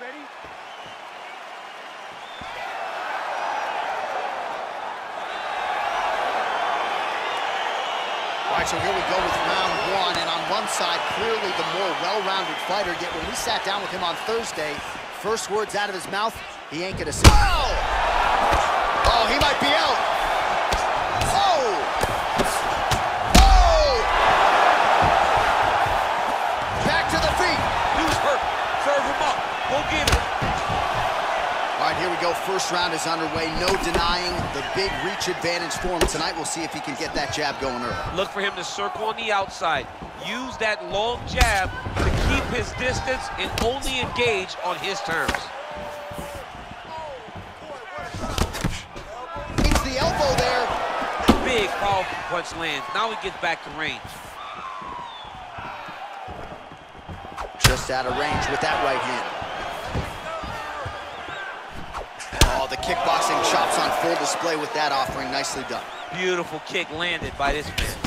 ready? All right, so here we go with round one, and on one side, clearly the more well-rounded fighter, yet when we sat down with him on Thursday, first words out of his mouth, he ain't gonna say, Oh! Oh, he might be out! First round is underway. No denying the big reach advantage for him tonight. We'll see if he can get that jab going early. Look for him to circle on the outside. Use that long jab to keep his distance and only engage on his terms. It's the elbow there. Big, powerful punch lands. Now he gets back to range. Just out of range with that right hand. Oh, the kickboxing chops on full display with that offering. Nicely done. Beautiful kick landed by this man.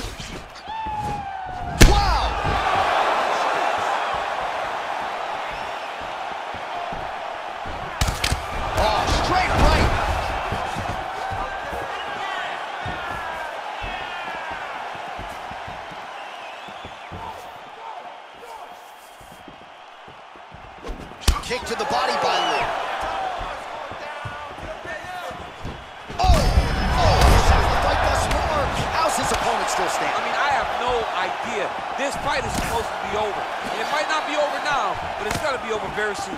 This fight is supposed to be over. And it might not be over now, but it's gonna be over very soon.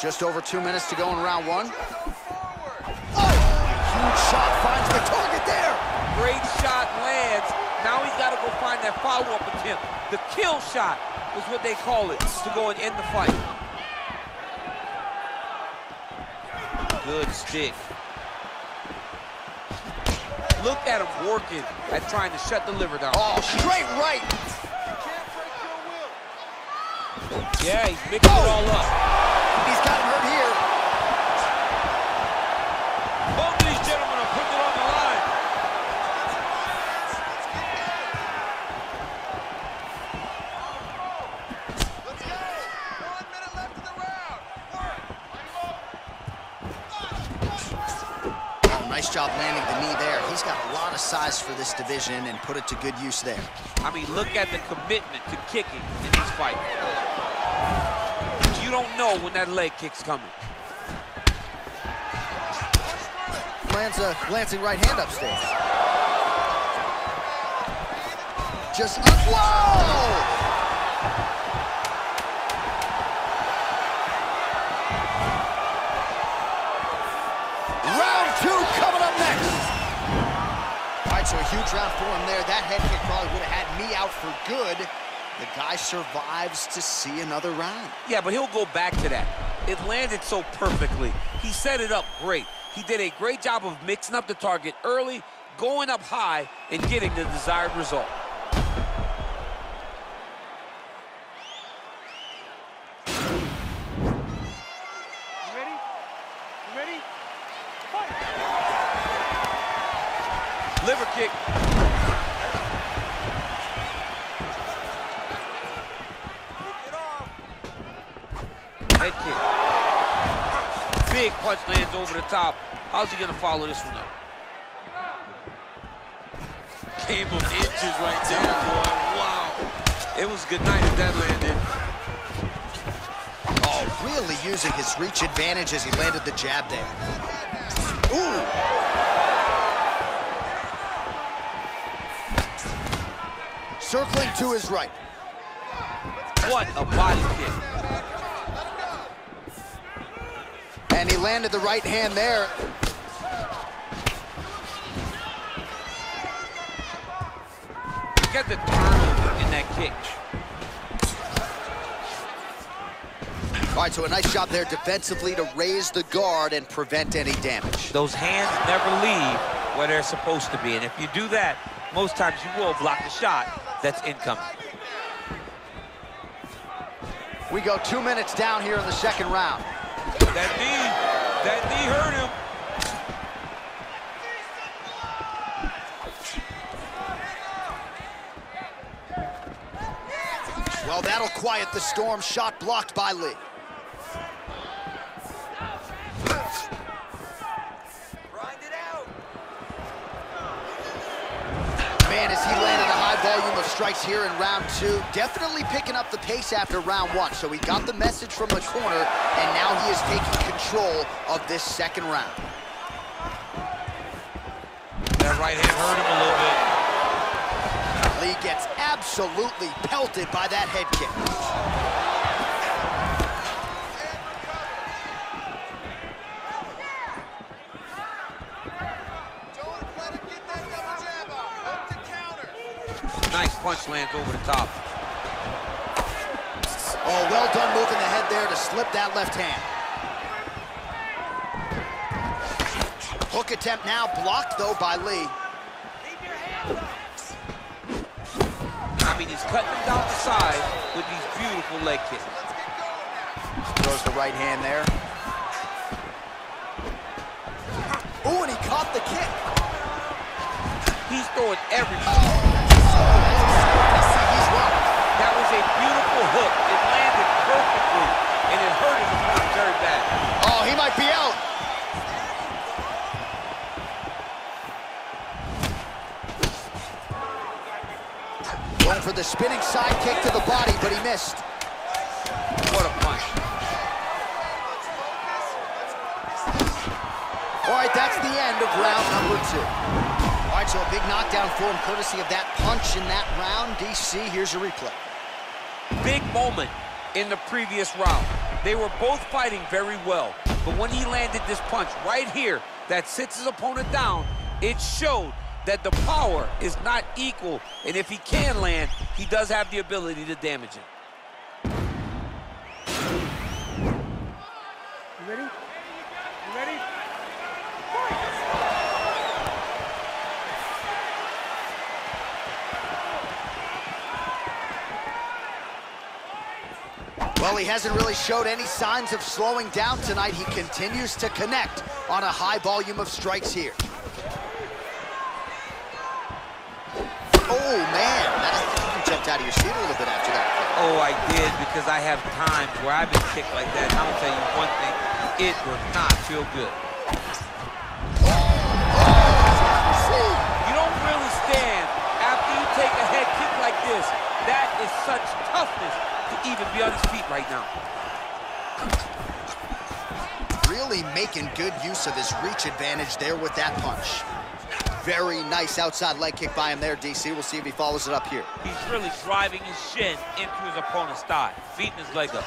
Just over two minutes to go in round one. Oh! Huge shot finds the target there. Great shot lands. Now he's got to go find that follow-up attempt. The kill shot is what they call it to go and end the fight. Good stick. Look at him working at trying to shut the liver down. Oh, straight right. Yeah, he's mixing it all up. He's got him hurt here. Both of these gentlemen are putting it on the line. Oh, nice job landing the knee there. He's got a lot of size for this division and put it to good use there. I mean, look at the commitment to kicking in this fight. You don't know when that leg kick's coming. Lands a glancing right hand upstairs. Just, whoa! So a huge round for him there. That head kick probably would have had me out for good. The guy survives to see another round. Yeah, but he'll go back to that. It landed so perfectly. He set it up great. He did a great job of mixing up the target early, going up high, and getting the desired result. Head kick. Big punch lands over the top. How's he gonna follow this one up? Came of inches right there, boy. Wow. It was a good night if that landed. Oh, really using his reach advantage as he landed the jab there. Ooh! Circling to his right. What a body kick. And he landed the right hand there. Get the turn in that kick. All right, so a nice job there defensively to raise the guard and prevent any damage. Those hands never leave where they're supposed to be. And if you do that, most times you will block the shot that's incoming. We go two minutes down here in the second round. That knee, that knee hurt him. Well, that'll quiet the storm. Shot blocked by Lee. Strikes here in round two, definitely picking up the pace after round one. So he got the message from the corner, and now he is taking control of this second round. That right hand hurt him a little bit. Lee gets absolutely pelted by that head kick. Nice punch lands over the top. Oh, well done moving the head there to slip that left hand. Hook attempt now blocked, though, by Lee. I mean, he's cutting him down the side with these beautiful leg kicks. Throws the right hand there. Ooh, and he caught the kick. He's throwing everything. Oh, He's. That was a beautiful hook. It landed perfectly, and it hurt his opponent very bad. Oh, he might be out. Going for the spinning side kick to the body, but he missed. What a punch. All right, that's the end of round number two. All right, so a big knockdown for him, courtesy of that punch in that round. DC, here's a replay. Big moment in the previous round. They were both fighting very well, but when he landed this punch right here that sits his opponent down, it showed that the power is not equal, and if he can land, he does have the ability to damage him. You ready? Well, he hasn't really showed any signs of slowing down tonight. He continues to connect on a high volume of strikes here. Oh, man, that, you jumped out of your seat a little bit after that. Oh, I did, because I have times where I've been kicked like that, and I'm gonna tell you one thing, it does not feel good. You don't really stand after you take a head kick like this. That is such toughness to even be on his feet right now. Really making good use of his reach advantage there with that punch. Very nice outside leg kick by him there, DC. We'll see if he follows it up here. He's really driving his shin into his opponent's thigh, beating his leg up.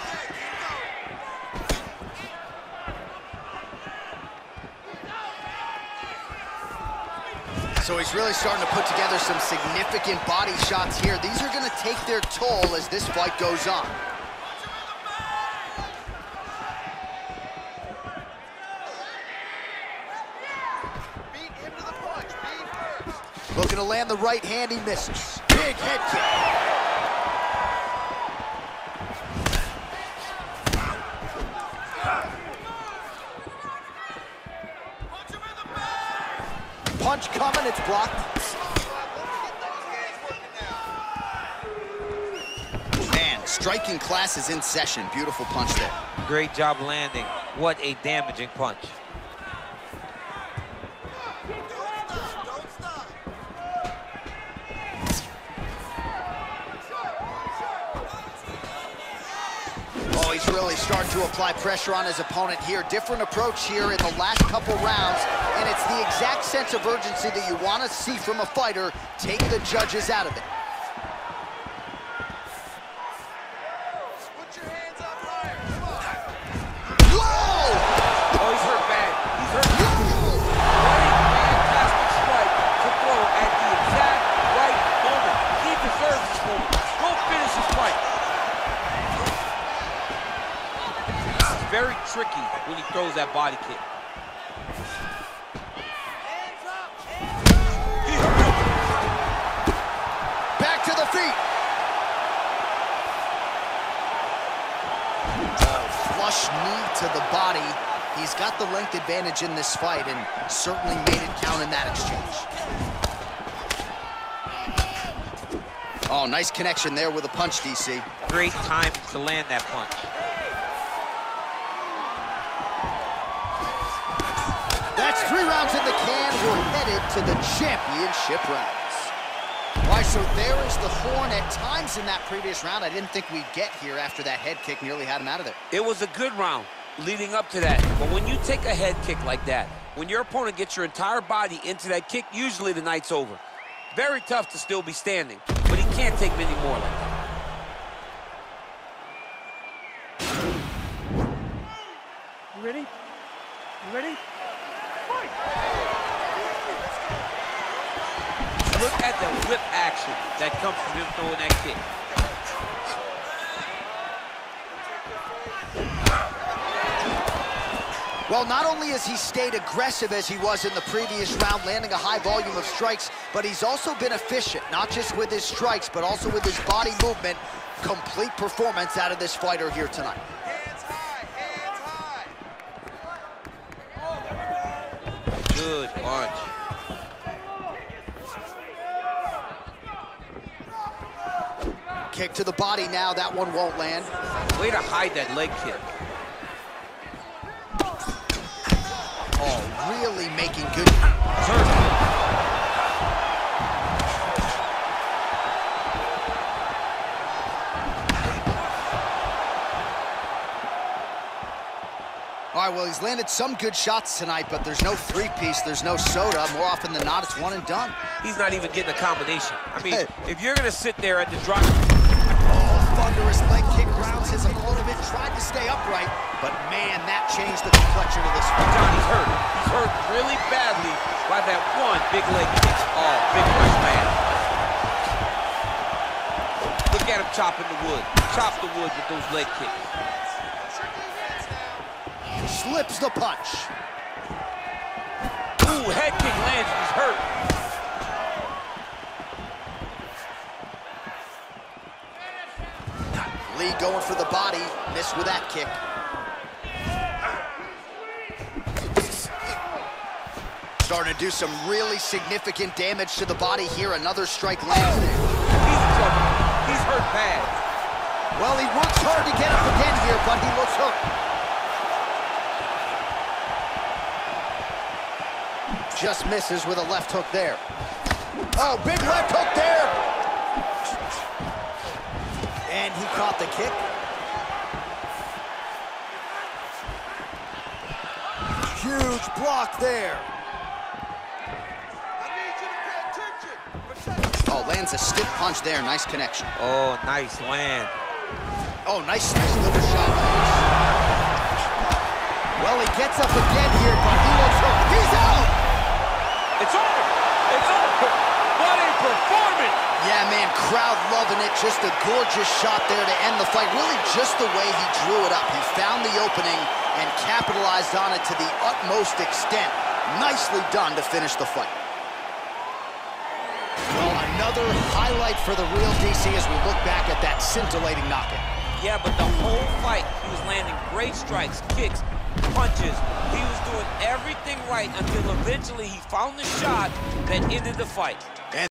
So he's really starting to put together some significant body shots here. These are going to take their toll as this fight goes on. Looking to land the right hand, he misses. Big head kick. Punch coming, it's blocked. Man, striking class is in session. Beautiful punch there. Great job landing. What a damaging punch. He's really starting to apply pressure on his opponent here. Different approach here in the last couple rounds, and it's the exact sense of urgency that you want to see from a fighter. Take the judges out of it. That body kick. Back to the feet. Flush knee to the body. He's got the length advantage in this fight and certainly made it count in that exchange. Oh, nice connection there with a punch, DC. Great time to land that punch. Three rounds in the can. We're headed to the championship rounds. Why, so there is the horn at times in that previous round. I didn't think we'd get here after that head kick nearly had him out of there. It was a good round leading up to that. But when you take a head kick like that, when your opponent gets your entire body into that kick, usually the night's over. Very tough to still be standing, but he can't take many more like that. You ready? You ready? Look at the whip action that comes from him throwing that kick. Well, not only has he stayed aggressive as he was in the previous round, landing a high volume of strikes, but he's also been efficient, not just with his strikes, but also with his body movement. Complete performance out of this fighter here tonight. Kick to the body now, that one won't land. Way to hide that leg kick. Oh, really making good. All right, well, he's landed some good shots tonight, but there's no three-piece, there's no soda. More often than not, it's one and done. He's not even getting a combination. I mean, if you're going to sit there at the drop, thunderous leg kick grounds his opponent, tried to stay upright, but man, that changed the complexion of this fight. Johnny's hurt. He's hurt really badly by that one big leg kick. Oh, big right man. Look at him chopping the wood. Chop the wood with those leg kicks. Slips the punch. Ooh, head kick lands. He's hurt. Lee going for the body, missed with that kick. Starting to do some really significant damage to the body here. Another strike lands there. He's trouble. He's hurt bad. Well, he works hard to get up again here, but he looks hurt. Just misses with a left hook there. Oh, big left hook there. And he caught the kick. Huge block there. I need you to pay attention. Oh, lands a stiff punch there. Nice connection. Oh, nice land. Oh, nice, nice little shot. Well, he gets up again here, but he looks hooked. He's out! It's over. It's over. Performance. Yeah, man, crowd loving it. Just a gorgeous shot there to end the fight. Really just the way he drew it up. He found the opening and capitalized on it to the utmost extent. Nicely done to finish the fight. Well, another highlight for the real DC as we look back at that scintillating knockout. Yeah, but the whole fight, he was landing great strikes, kicks, punches. He was doing everything right until eventually he found the shot that ended the fight.